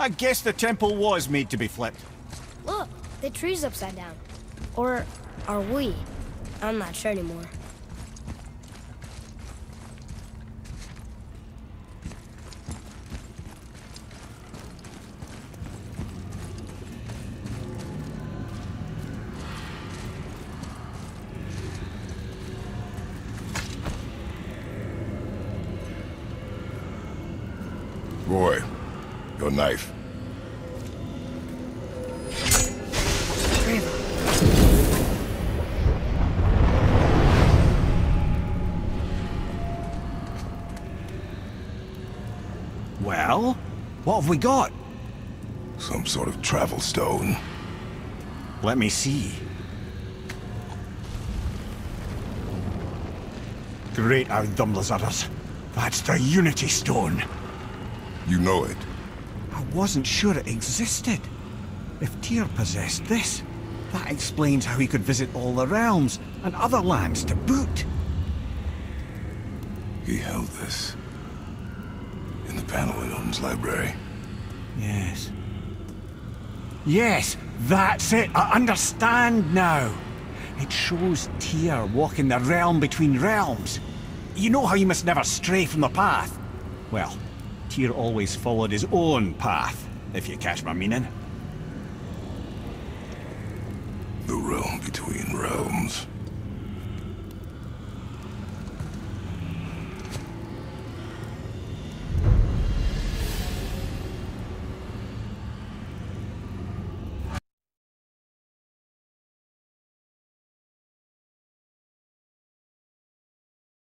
I guess the temple was made to be flipped. Look, the tree's upside down. Or are we? I'm not sure anymore. Boy, your knife. Well, what have we got? Some sort of travel stone. Let me see. Great Ardumlazaras. That's the Unity Stone. You know it. I wasn't sure it existed. If Tyr possessed this, that explains how he could visit all the realms and other lands to boot. He held this. Panel in Odin's library. Yes. Yes, that's it. I understand now. It shows Tyr walking the realm between realms. You know how you must never stray from the path? Well, Tyr always followed his own path, if you catch my meaning. The realm between.